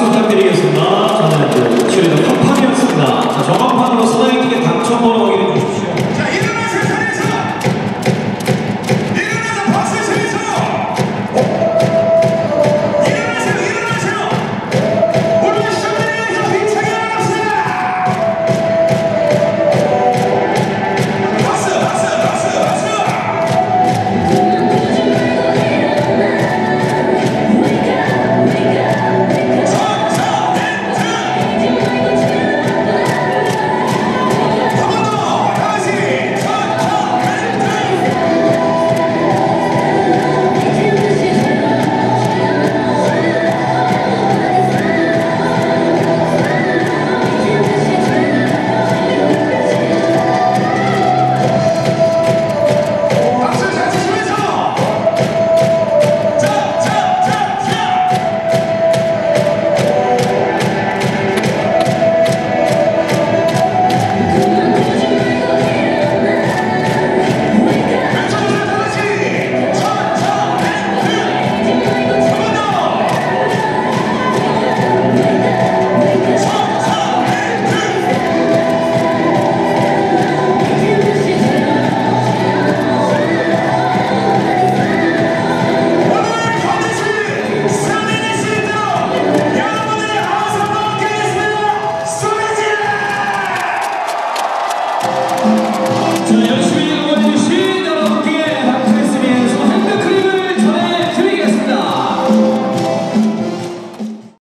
박수 부탁드리겠습니다. 저는 출연한 그 한판이었습니다. 정한판으로 슬라이팅의 당첨번호